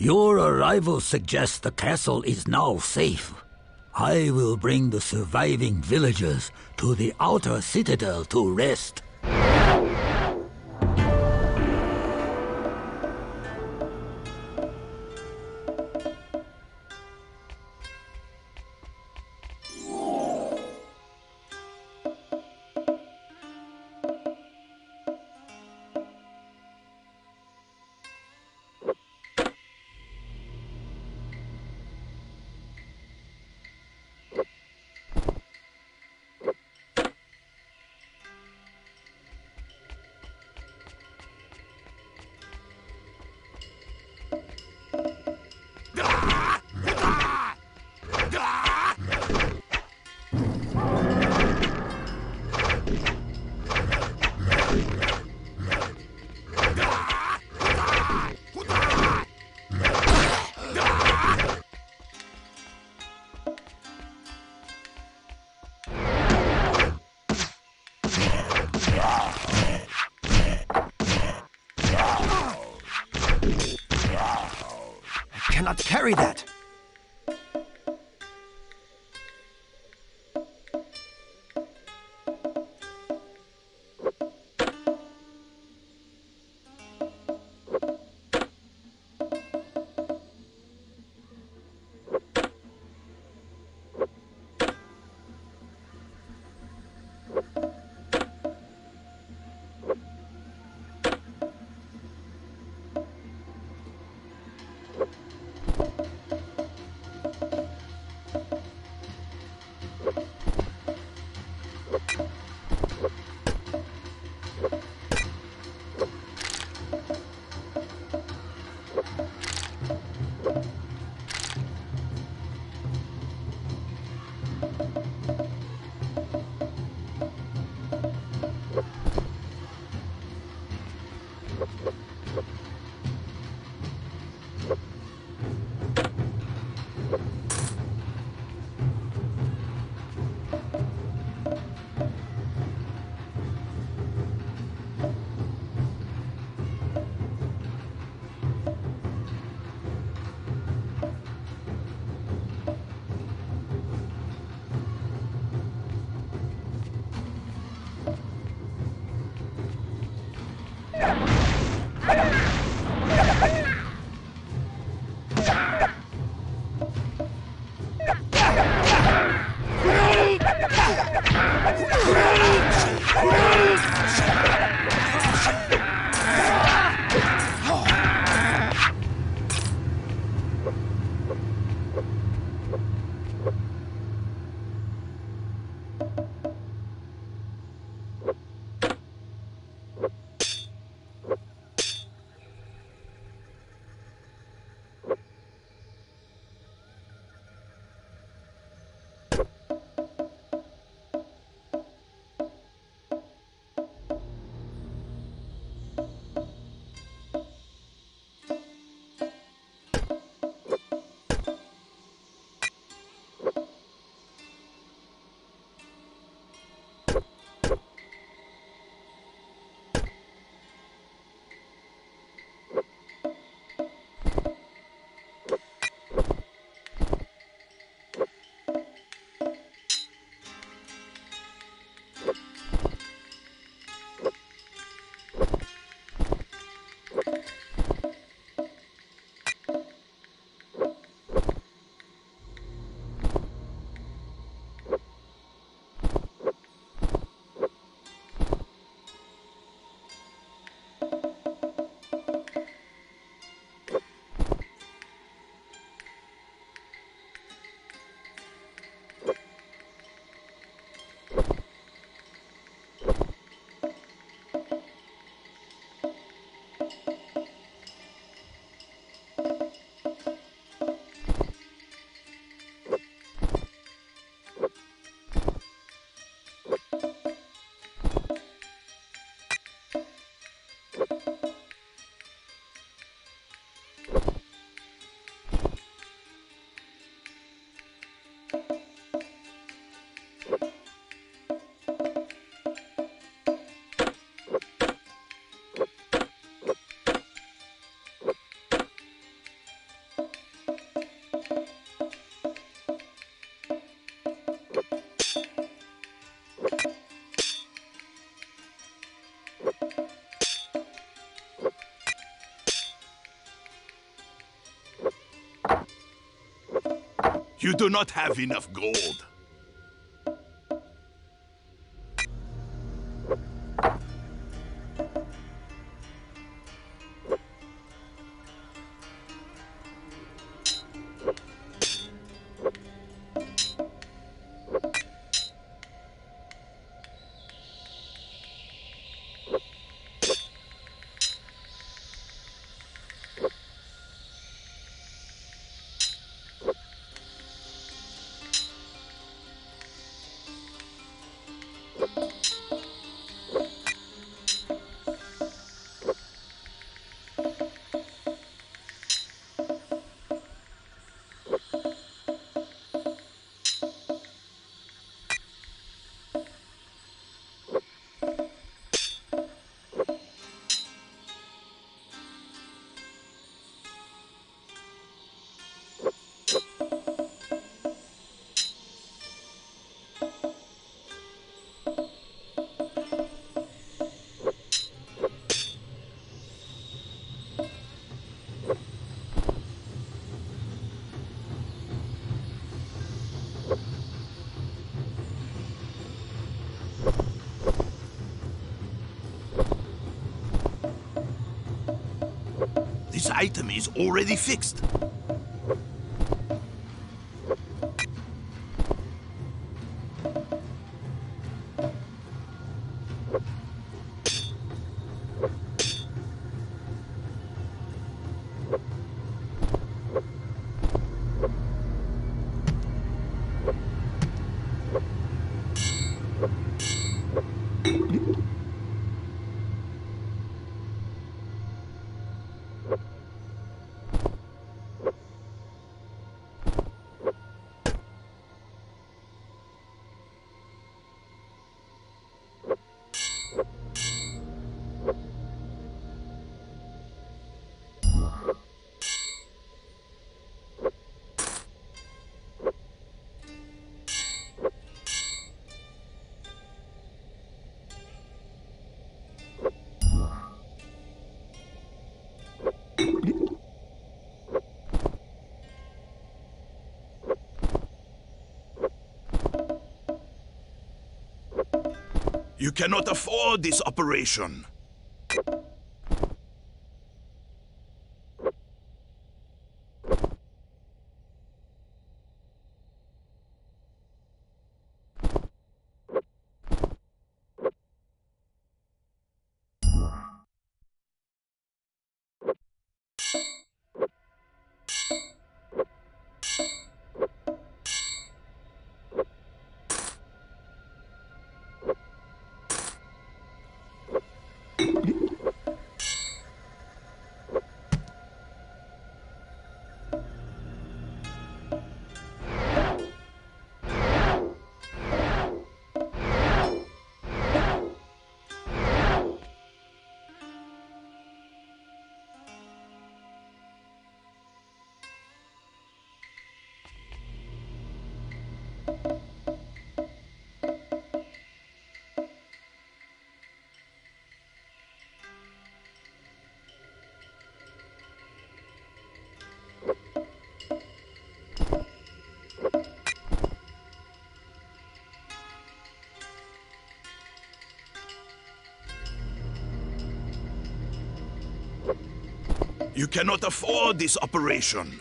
Your arrival suggests the castle is now safe. I will bring the surviving villagers to the outer citadel to rest. You do not have enough gold. This item is already fixed. You cannot afford this operation. You cannot afford this operation.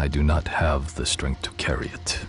I do not have the strength to carry it.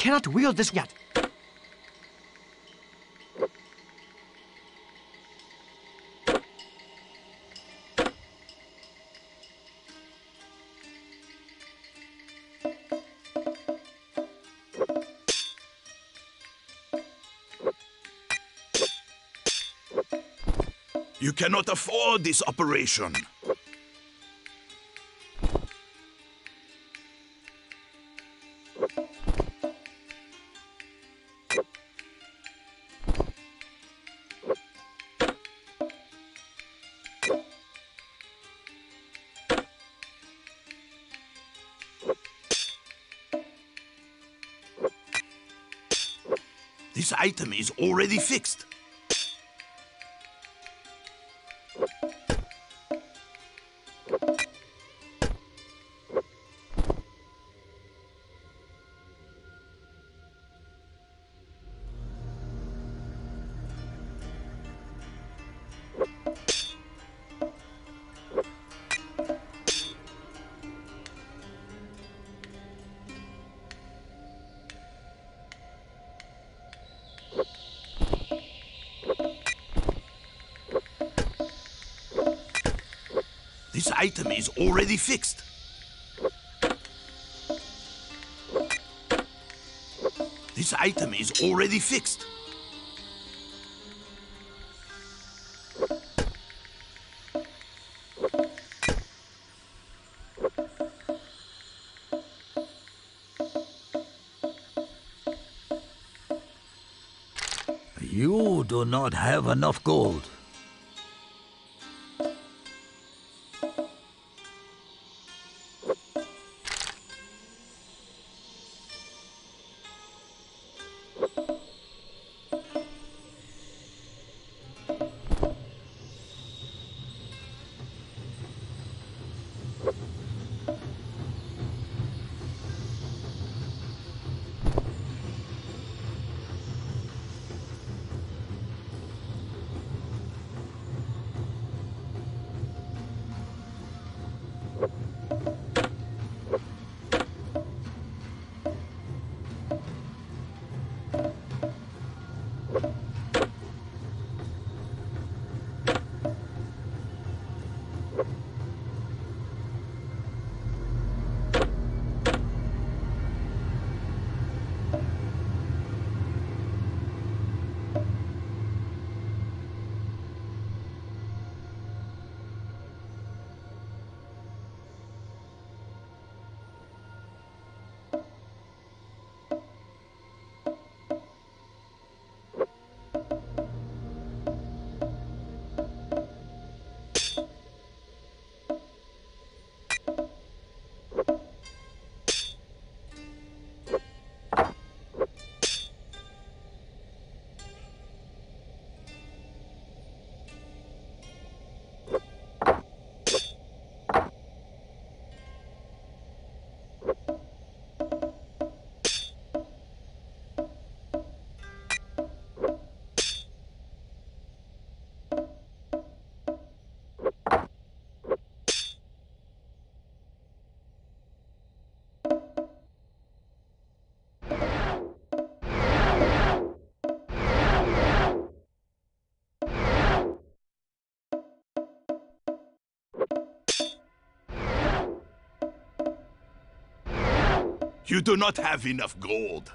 Cannot wield this yet. You cannot afford this operation. This item is already fixed. This item is already fixed. This item is already fixed. You do not have enough gold. You do not have enough gold.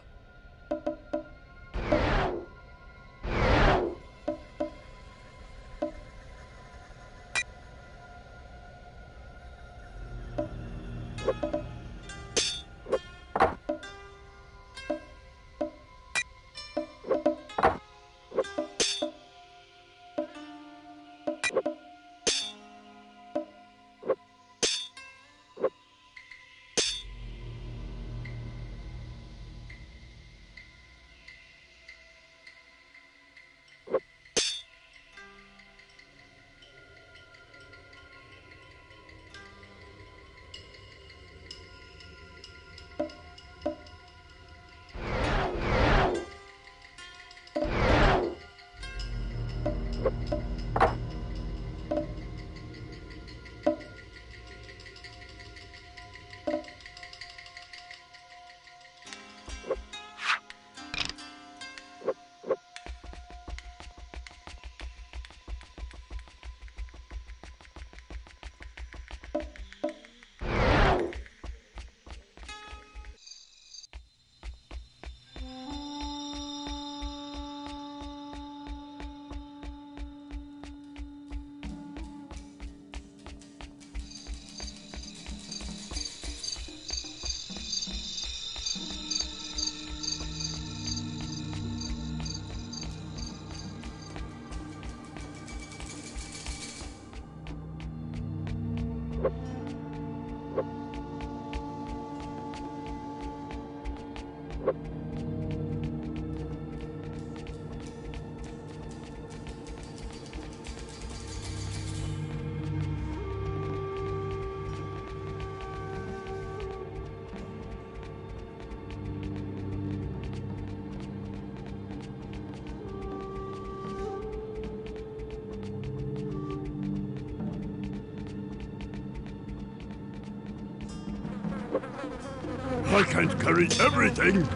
I can't carry everything.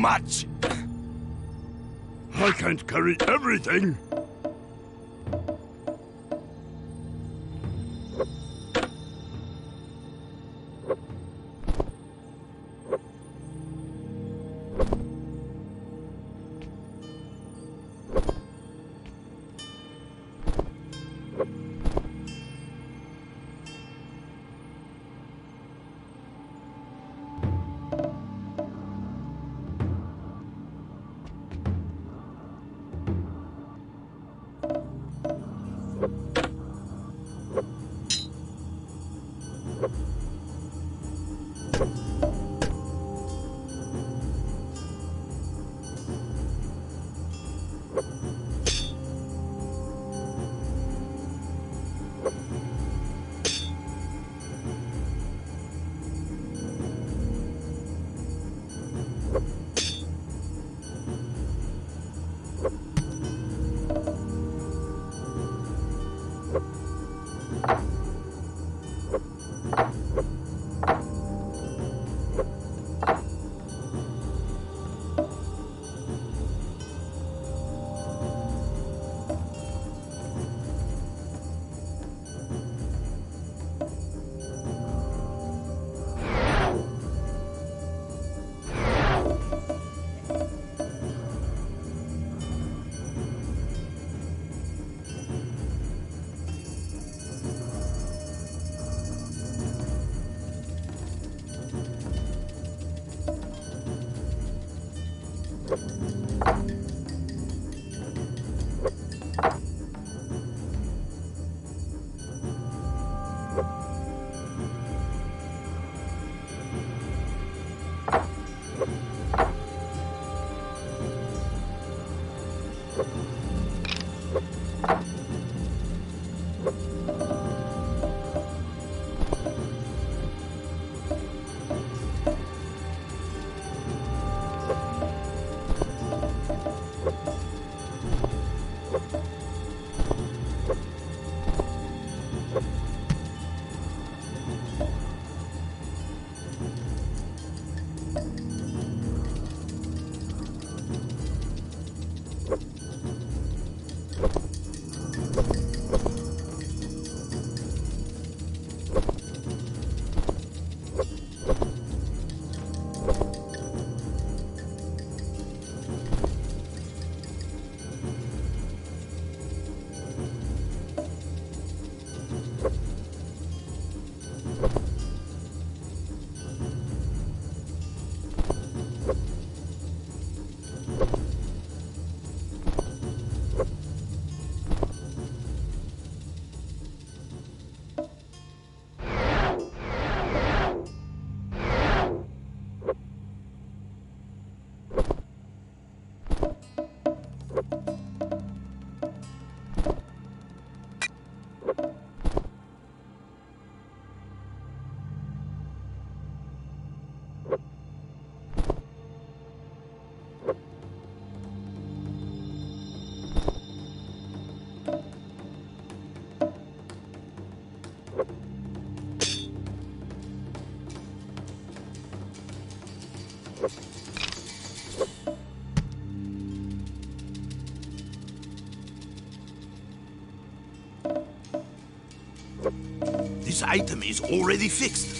Much. I can't carry everything. Item is already fixed.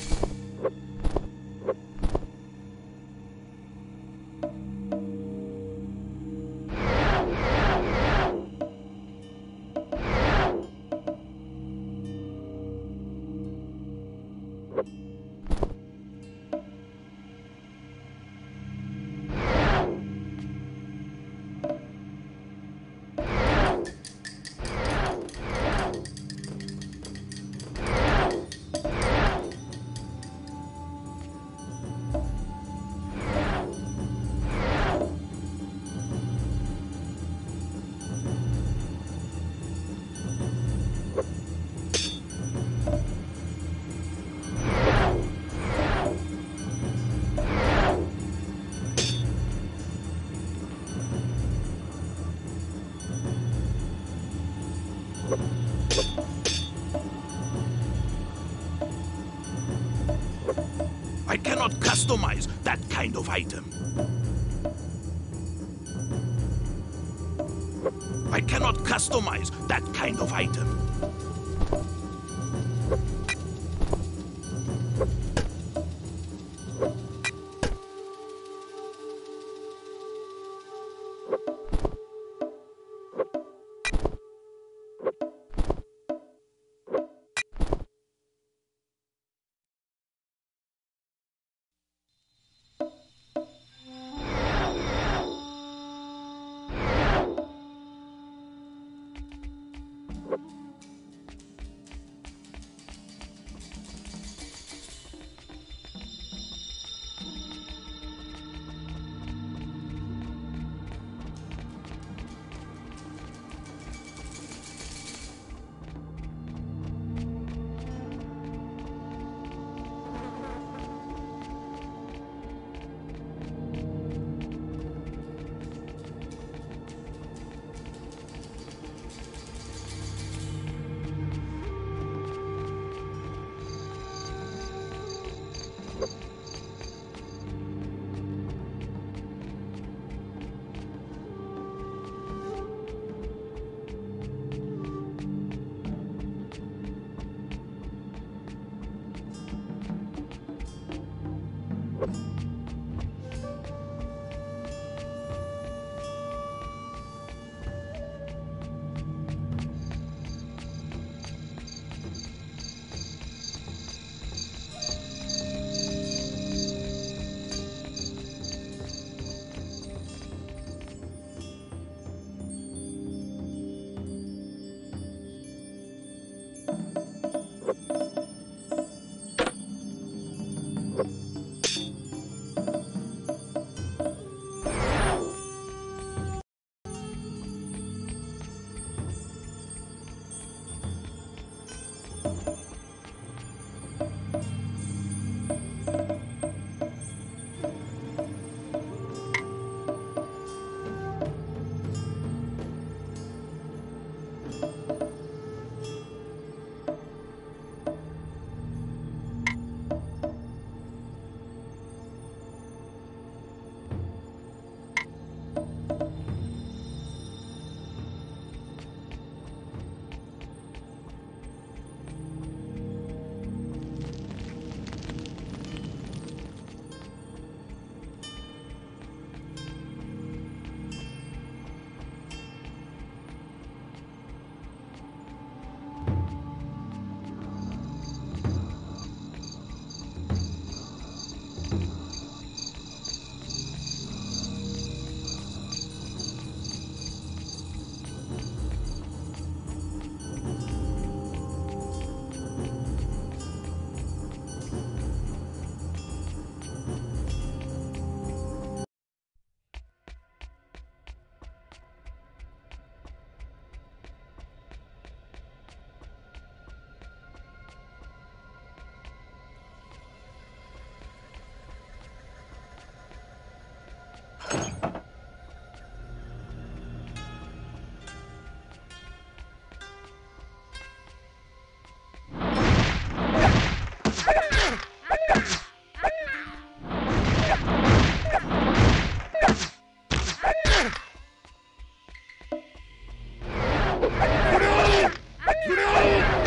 I cannot customize that kind of item. I cannot customize that kind of item.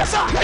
さあ。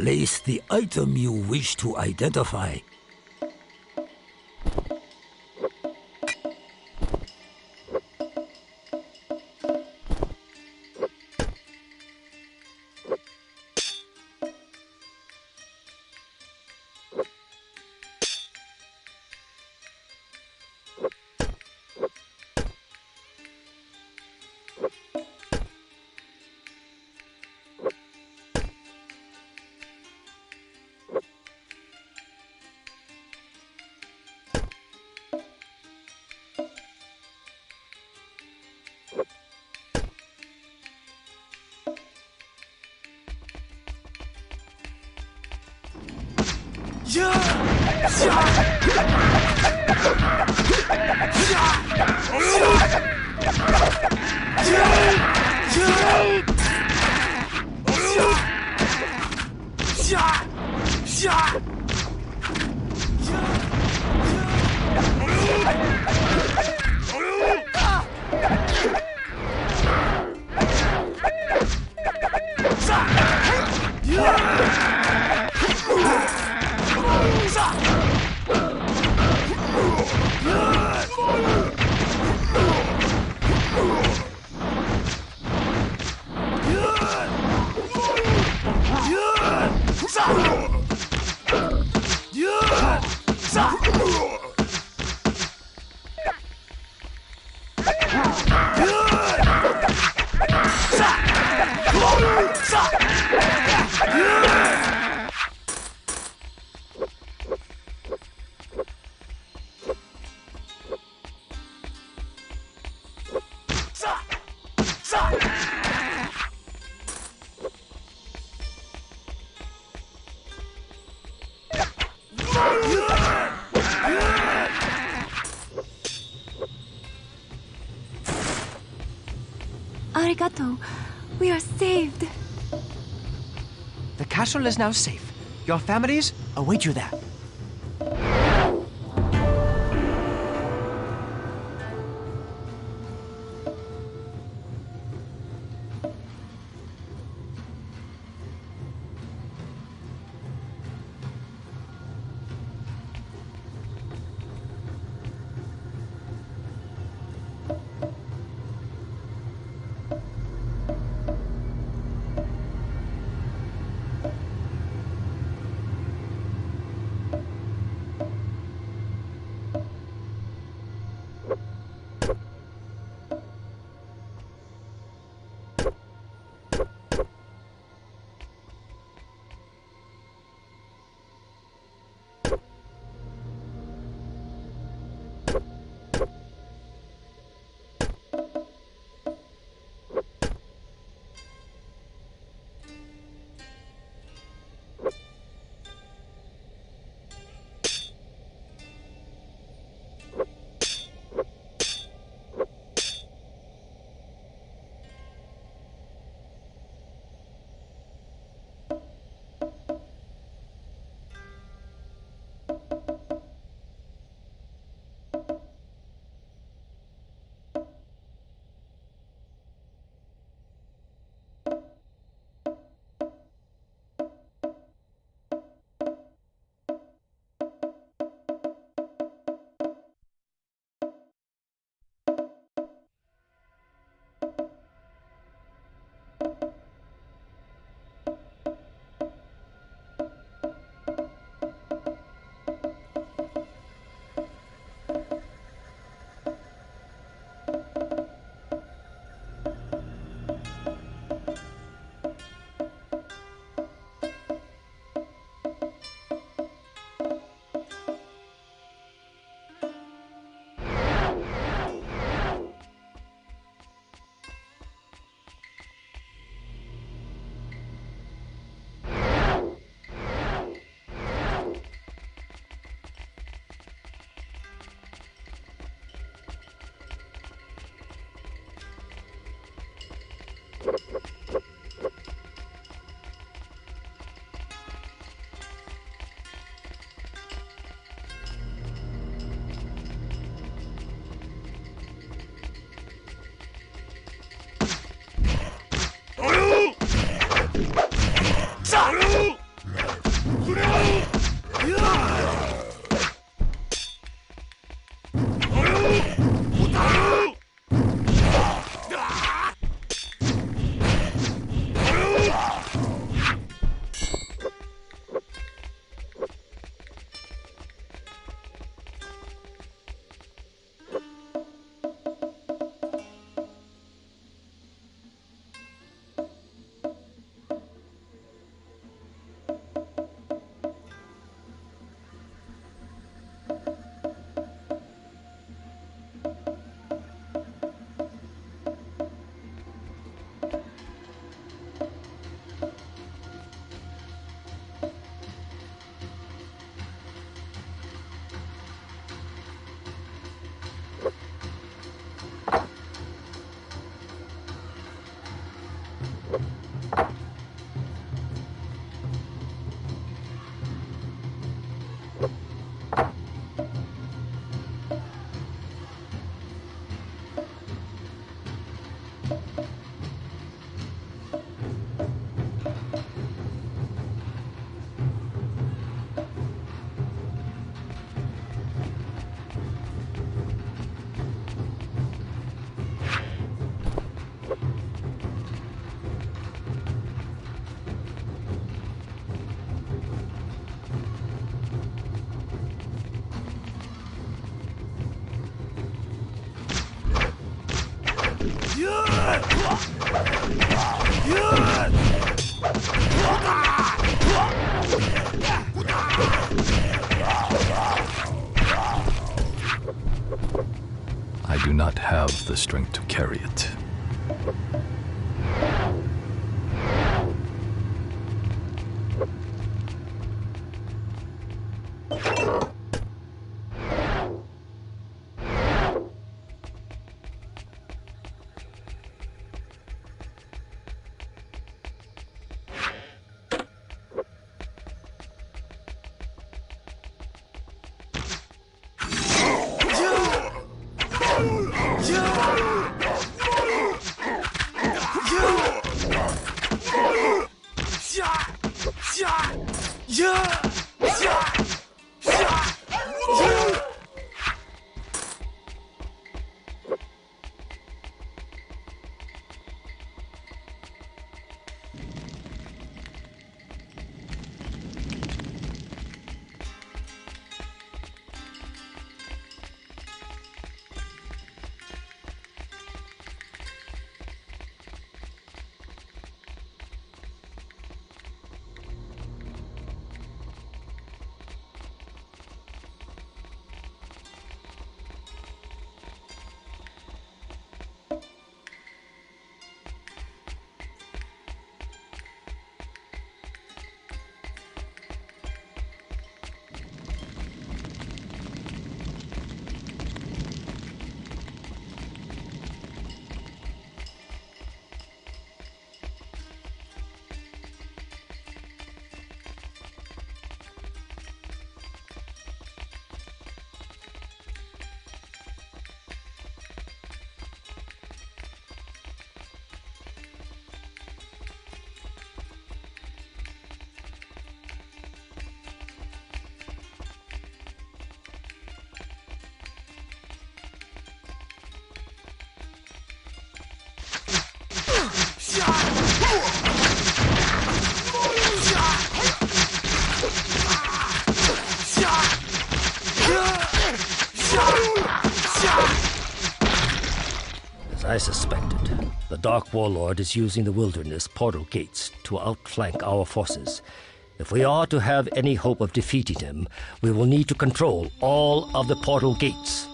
Place the item you wish to identify. 呀呀呀呀呀呀呀呀呀呀 Is now safe. Your families await you there. Do not have the strength to carry it. As I suspected, the Dark Warlord is using the wilderness portal gates to outflank our forces. If we are to have any hope of defeating him, we will need to control all of the portal gates.